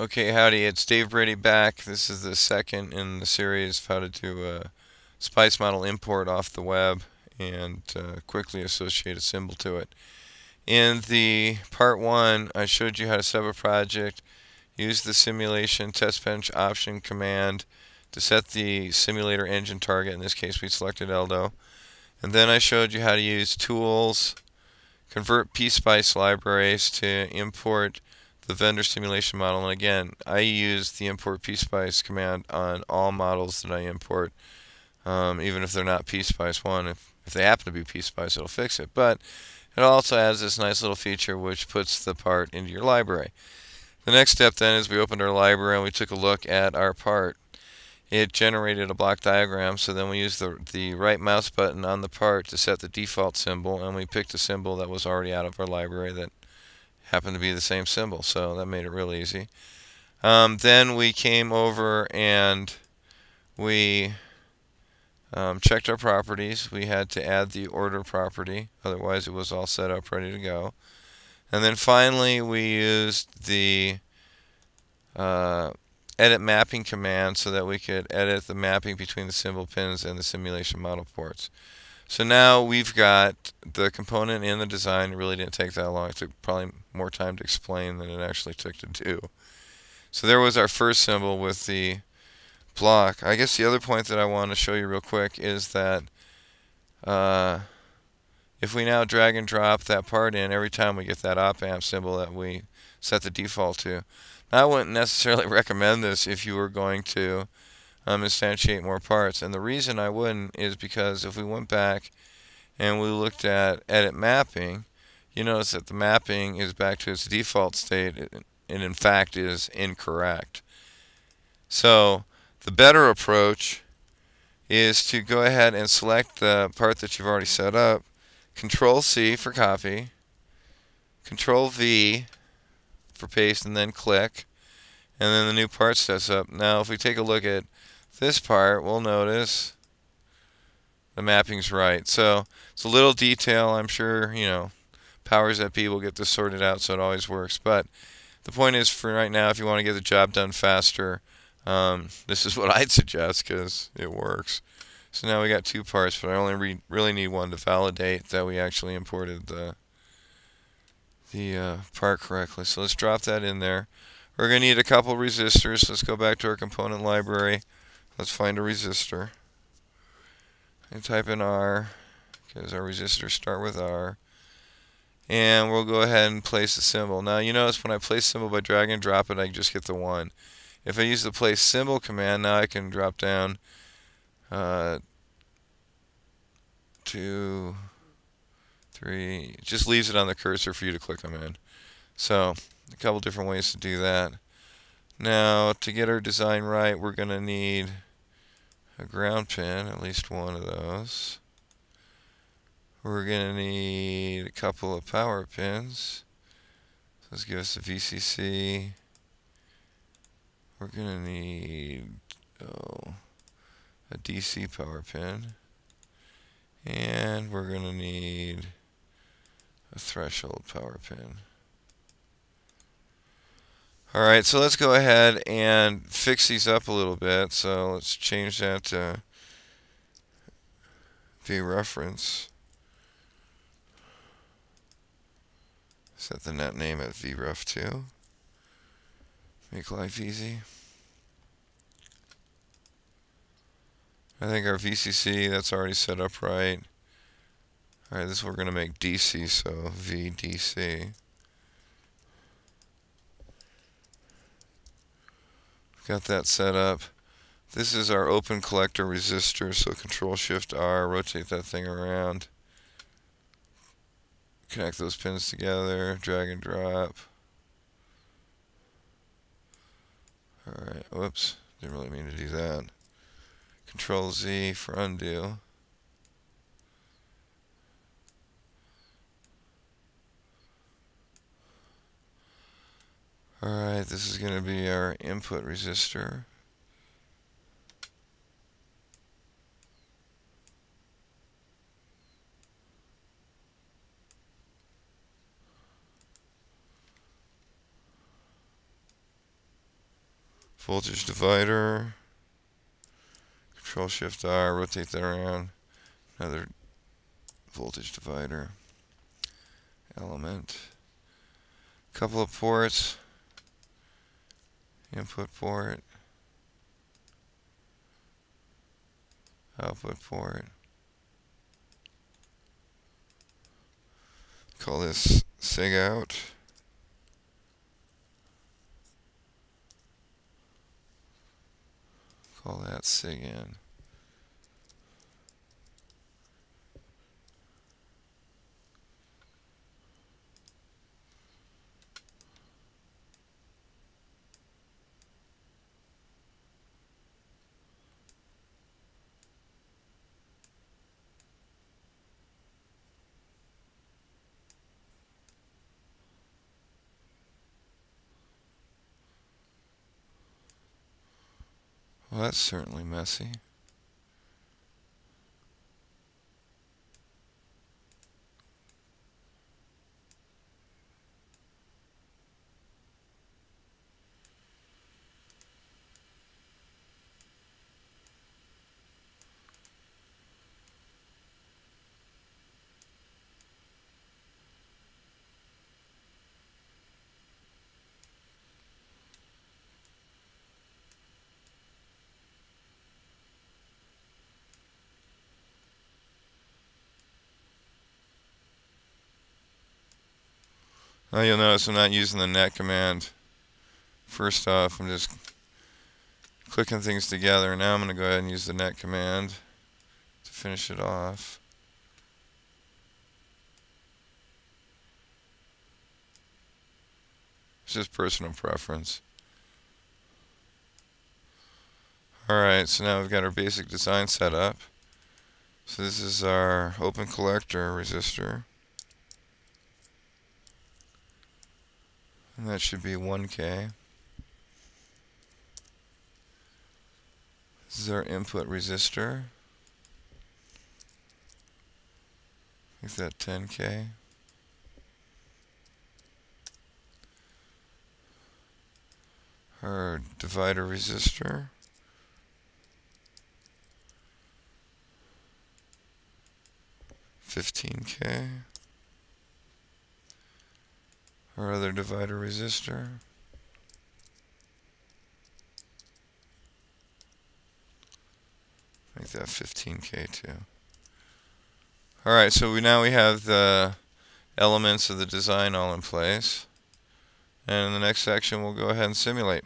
Okay, howdy, it's Dave Brady back. This is the second in the series of how to do a spice model import off the web and uh, quickly associate a symbol to it. In the part one, I showed you how to set up a project, use the simulation test bench option command to set the simulator engine target. In this case, we selected Eldo. And then I showed you how to use tools, convert pspice libraries to import the vendor simulation model. And again, I use the import pspice command on all models that I import, um, even if they're not pspice one. If, if they happen to be pspice, it'll fix it. But it also has this nice little feature which puts the part into your library. The next step then is we opened our library and we took a look at our part. It generated a block diagram, so then we used the, the right mouse button on the part to set the default symbol, and we picked a symbol that was already out of our library that happened to be the same symbol, so that made it real easy. Um, then we came over and we um, checked our properties. We had to add the order property, otherwise it was all set up ready to go. And then finally we used the uh, edit mapping command so that we could edit the mapping between the symbol pins and the simulation model ports. So now we've got the component in the design. It really didn't take that long. It took probably more time to explain than it actually took to do. So there was our first symbol with the block. I guess the other point that I want to show you real quick is that uh, if we now drag and drop that part in every time we get that op amp symbol that we set the default to. I wouldn't necessarily recommend this if you were going to um, instantiate more parts. And the reason I wouldn't is because if we went back and we looked at edit mapping, you notice that the mapping is back to its default state and in fact is incorrect. So the better approach is to go ahead and select the part that you've already set up, Control C for copy, Control V for paste and then click and then the new part sets up. Now if we take a look at this part, we'll notice the mapping's right. So it's a little detail. I'm sure, you know, powers that be will get this sorted out so it always works. But the point is for right now, if you want to get the job done faster, um, this is what I'd suggest because it works. So now we got two parts, but I only re really need one to validate that we actually imported the the uh, part correctly. So let's drop that in there. We're going to need a couple resistors. Let's go back to our component library. Let's find a resistor. And type in R, because our resistors start with R. And we'll go ahead and place the symbol. Now you notice when I place symbol by drag and drop it, I just get the 1. If I use the place symbol command, now I can drop down uh, two, three. It just leaves it on the cursor for you to click them in. So a couple different ways to do that. Now to get our design right, we're going to need a ground pin, at least one of those. We're going to need a couple of power pins. So let's give us a VCC. We're going to need oh, a DC power pin. And we're going to need a threshold power pin. Alright, so let's go ahead and fix these up a little bit. So let's change that to VReference. Set the net name at vref2. Make life easy. I think our VCC, that's already set up right. Alright, this we're going to make DC, so VDC. Got that set up. This is our open collector resistor, so Control Shift R, rotate that thing around. Connect those pins together, drag and drop. Alright, whoops, didn't really mean to do that. Control Z for undo. Alright, this is going to be our input resistor. Voltage divider, control shift R, rotate that around, another voltage divider, element, couple of ports, input port, output port. Call this sig out. Call that sig in. Well, that's certainly messy. Now you'll notice I'm not using the net command. First off, I'm just clicking things together. Now I'm going to go ahead and use the net command to finish it off. It's just personal preference. Alright, so now we've got our basic design set up. So this is our open collector resistor. And that should be 1K. This is our input resistor. Is that 10K. Our divider resistor. Fifteen K our other divider resistor. Make that 15k too. Alright, so we now we have the elements of the design all in place. And in the next section we'll go ahead and simulate.